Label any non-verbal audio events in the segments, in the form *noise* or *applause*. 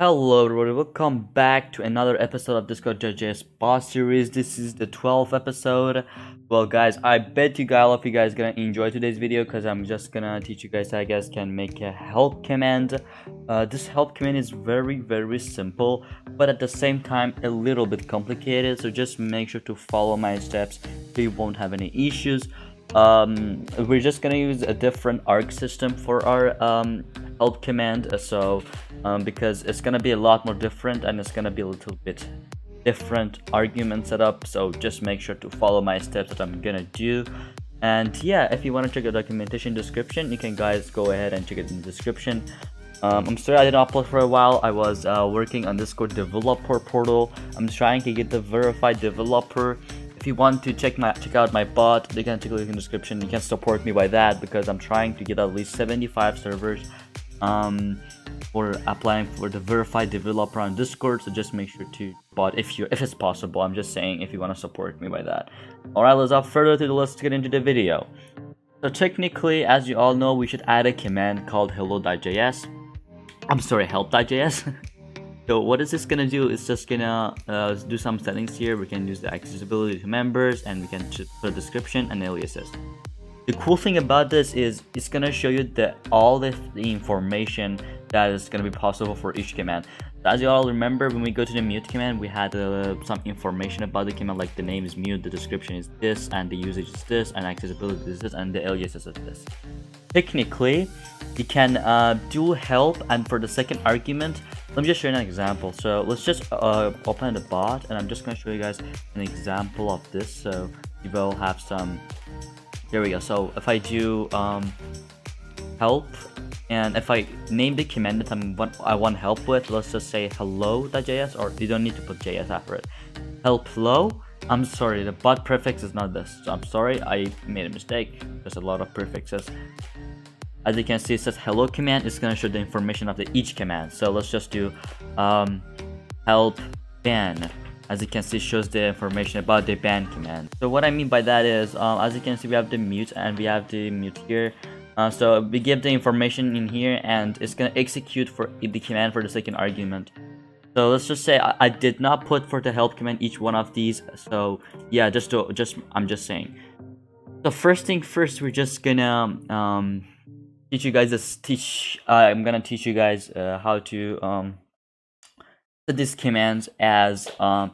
Hello everybody, welcome back to another episode of Discord Discord.js boss series. This is the 12th episode. Well guys, I bet you guys, all of you guys gonna enjoy today's video because I'm just gonna teach you guys how you guys can make a help command. Uh, this help command is very very simple, but at the same time a little bit complicated. So just make sure to follow my steps so you won't have any issues. Um, we're just gonna use a different arg system for our um, help command. So um, because it's gonna be a lot more different and it's gonna be a little bit different argument setup so just make sure to follow my steps that I'm gonna do. And yeah if you want to check the documentation description you can guys go ahead and check it in the description. Um, I'm sorry I didn't upload for a while. I was uh, working on Discord developer portal. I'm trying to get the verified developer. If you want to check my check out my bot you can take a look in the description you can support me by that because I'm trying to get at least 75 servers. Um, for applying for the verified developer on Discord. So just make sure to but if you if it's possible. I'm just saying if you want to support me by that. Alright, let's without further to the let's get into the video. So technically, as you all know, we should add a command called hello.js. I'm sorry, help.js. *laughs* so what is this gonna do? It's just gonna uh, do some settings here. We can use the accessibility to members and we can put a description and aliases. The cool thing about this is it's gonna show you the all the, the information that is gonna be possible for each command. As you all remember, when we go to the mute command, we had uh, some information about the command, like the name is mute, the description is this, and the usage is this, and accessibility is this, and the alias is this. Technically, you can uh, do help, and for the second argument, let me just show you an example. So let's just uh, open the bot, and I'm just gonna show you guys an example of this, so you will have some there we go. So if I do um, help, and if I name the command that I'm what I want help with, let's just say hello.js, or you don't need to put JS after it. Help hello. I'm sorry, the bot prefix is not this. So I'm sorry, I made a mistake. There's a lot of prefixes. As you can see, it says hello command. It's gonna show the information of the each command. So let's just do um, help ban as you can see shows the information about the ban command. So what i mean by that is um, as you can see we have the mute and we have the mute here. Uh, so we give the information in here and it's gonna execute for the command for the second argument. So let's just say I, I did not put for the help command each one of these. So yeah just to just i'm just saying. So first thing first we're just gonna um, teach you guys this teach uh, i'm gonna teach you guys uh, how to um, these commands as um,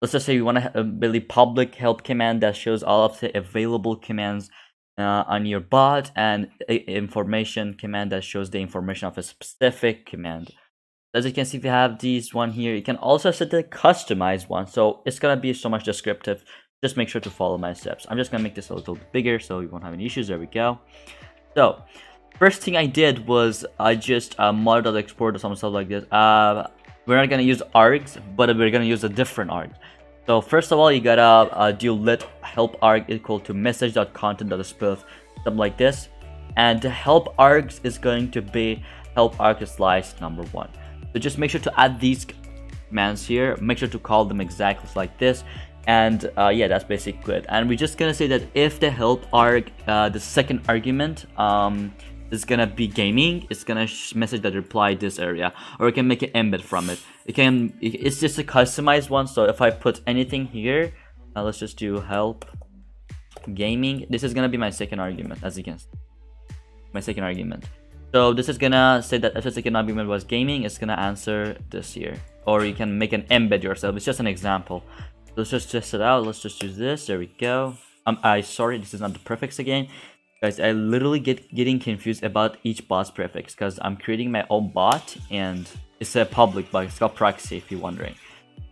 let's just say you want a really public help command that shows all of the available commands uh, on your bot and information command that shows the information of a specific command. As you can see, if you have these one here, you can also set the customized one. So it's gonna be so much descriptive. Just make sure to follow my steps. I'm just gonna make this a little bigger so you won't have any issues. There we go. So first thing I did was I just uh, module.exports or some stuff like this. Uh, we're not gonna use args, but we're gonna use a different arg. So first of all, you gotta uh, do let help arg equal to message.content.split, something like this. And the help args is going to be help arg slice number one. So just make sure to add these commands here. Make sure to call them exactly like this. And uh, yeah, that's basically it. And we're just gonna say that if the help arg, uh, the second argument, um, is gonna be gaming. It's gonna message that reply this area or we can make an embed from it. It can it's just a customized one so if i put anything here uh, let's just do help gaming. This is gonna be my second argument as you can see my second argument. So this is gonna say that if the second argument was gaming it's gonna answer this here. Or you can make an embed yourself. It's just an example. Let's just test it out. Let's just use this. There we go. Um i sorry this is not the prefix again Guys, I literally get getting confused about each bot's prefix because I'm creating my own bot and it's a public bot. It's called proxy if you're wondering.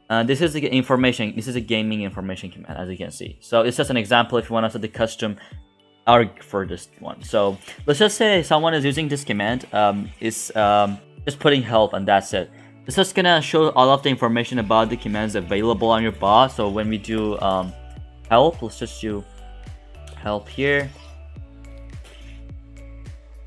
Uh, this is the information. This is a gaming information command as you can see. So it's just an example if you want to set the custom arg for this one. So let's just say someone is using this command. Um, is um, just putting help and that's it. It's just gonna show all of the information about the commands available on your bot. So when we do um, help, let's just do help here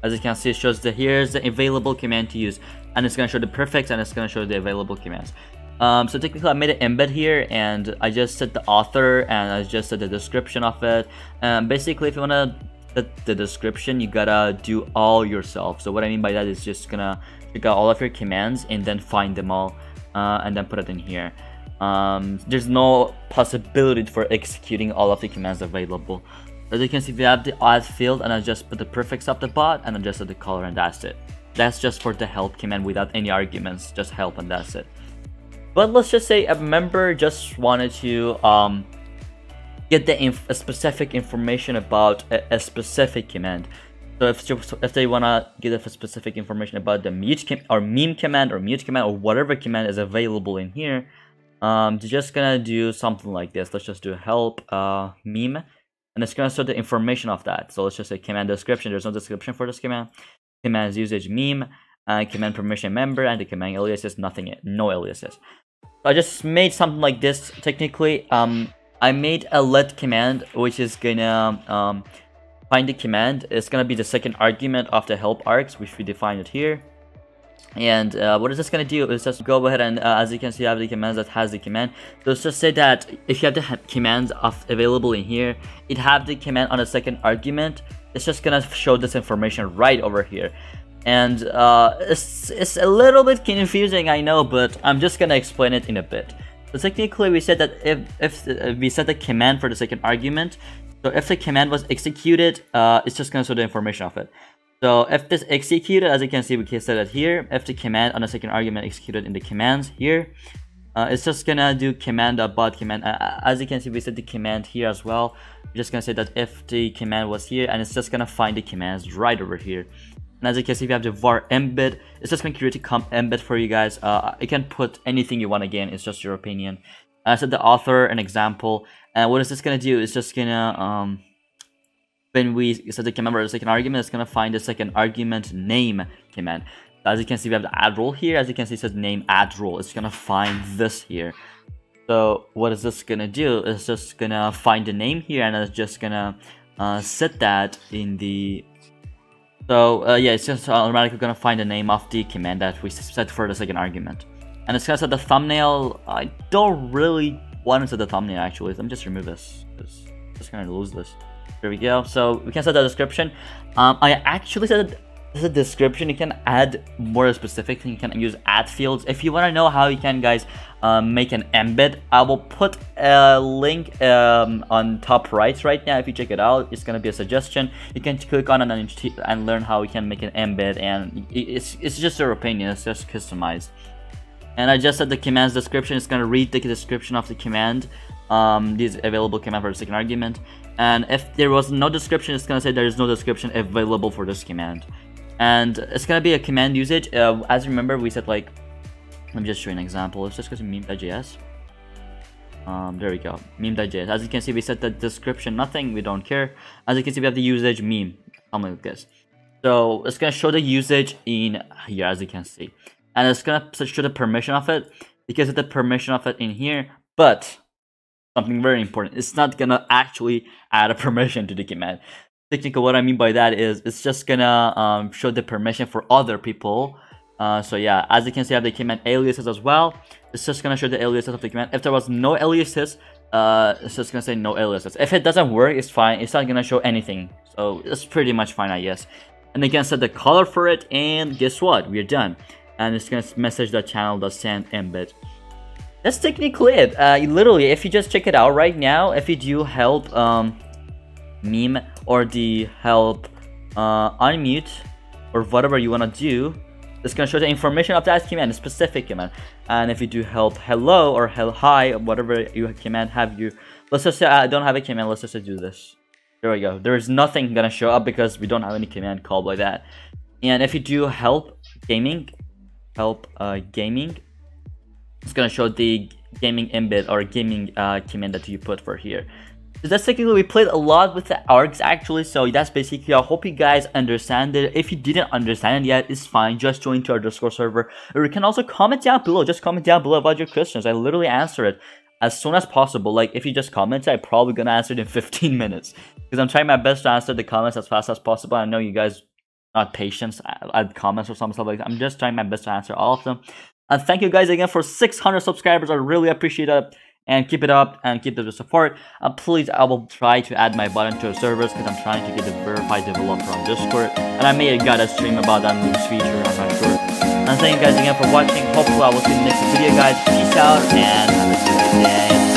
as you can see, it shows that here's the available command to use. And it's going to show the prefix and it's going to show the available commands. Um, so technically I made an embed here and I just set the author and I just set the description of it. And basically if you want to set the description, you gotta do all yourself. So what I mean by that is just gonna check out all of your commands and then find them all uh, and then put it in here. Um, there's no possibility for executing all of the commands available. As you can see, we have the add field and I just put the prefix of the bot and adjusted the color and that's it. That's just for the help command without any arguments, just help and that's it. But let's just say a member just wanted to um, get the inf specific information about a, a, specific command. So if, if they want to get a specific information about the mute or meme command or mute command or whatever command is available in here, um, they're just gonna do something like this. Let's just do help uh, meme, and it's gonna show the information of that. So let's just say command description. There's no description for this command. Command usage meme, uh, command permission member, and the command aliases nothing, no aliases. So I just made something like this. Technically, um, I made a let command, which is gonna um, find the command. It's gonna be the second argument of the help args, which we defined it here. And uh, what is this going to do is just go ahead and uh, as you can see I have the commands that has the command. So let's just say that if you have the commands of available in here, it have the command on the second argument. It's just going to show this information right over here. And uh, it's, it's a little bit confusing, I know, but I'm just going to explain it in a bit. So technically we said that if, if, if we set the command for the second argument, so if the command was executed, uh, it's just going to show the information of it. So if this executed, as you can see, we can set it here. If the command on the second argument executed in the commands here, uh, it's just gonna do command bot command. Uh, as you can see, we set the command here as well. We're just gonna say that if the command was here, and it's just gonna find the commands right over here. And as you can see, we have the var embed. It's just gonna create a embed for you guys. Uh, you can put anything you want again. It's just your opinion. I said the author, an example. And what is this gonna do? It's just gonna um, when we set the command the second argument, it's gonna find the second argument name command. As you can see, we have the add role here. As you can see, it says name add role. It's gonna find this here. So what is this gonna do? It's just gonna find the name here and it's just gonna uh, set that in the so uh, yeah, it's just automatically gonna find the name of the command that we set for the second argument. And it's gonna set the thumbnail. I don't really want to set the thumbnail actually. Let me just remove this. Just, just gonna lose this. There we go. So we can set the description. Um, I actually said the description. You can add more specific thing. You can use add fields. If you want to know how you can, guys, um, make an embed, I will put a link um, on top right right now. If you check it out, it's gonna be a suggestion. You can click on it and, and learn how you can make an embed. And it's it's just your opinion. It's just customized. And I just said the commands description. It's gonna read the description of the command. Um, these available command for the second argument. And if there was no description it's gonna say there is no description available for this command. And it's gonna be a command usage. Uh, as you remember we said like let me just show you an example. Let's just go to meme.js um, there we go. Meme.js as you can see we set the description nothing. We don't care. As you can see we have the usage meme. Something like this so it's gonna show the usage in here as you can see. And it's gonna show the permission of it. Because of the permission of it in here but something very important. It's not gonna actually add a permission to the command. Technically, what I mean by that is it's just gonna um, show the permission for other people. Uh, so yeah, as you can see, I have the command aliases as well. It's just gonna show the aliases of the command. If there was no aliases, uh, it's just gonna say no aliases. If it doesn't work, it's fine. It's not gonna show anything. So it's pretty much fine, I guess. And again, set the color for it, and guess what? We're done. And it's gonna message the channel the send embed. That's technically it. Uh, literally, if you just check it out right now, if you do help um, meme or the help uh, unmute or whatever you want to do, it's going to show the information of that command, a specific command. And if you do help hello or help hi, or whatever you command have you, let's just say I don't have a command, let's just do this. There we go. There is nothing going to show up because we don't have any command called like that. And if you do help gaming, help uh, gaming, it's gonna show the gaming embed or gaming uh, command that you put for here. So that's technically we played a lot with the args actually, so that's basically I hope you guys understand it. If you didn't understand it yet, it's fine. Just join to our Discord server. Or you can also comment down below. Just comment down below about your questions. I literally answer it as soon as possible. Like if you just comment, I'm probably gonna answer it in *laughs* 15 minutes. Because I'm trying my best to answer the comments as fast as possible. I know you guys not patience at comments or something like that. I'm just trying my best to answer all of them. And thank you guys again for 600 subscribers. I really appreciate it. And keep it up and keep the support. Uh, please, I will try to add my button to the servers because I'm trying to get the verified developer on Discord. And I may have got a stream about that new feature, I'm not sure. And thank you guys again for watching. Hopefully I will see you in the next video guys. Peace out and have a good day.